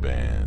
Band.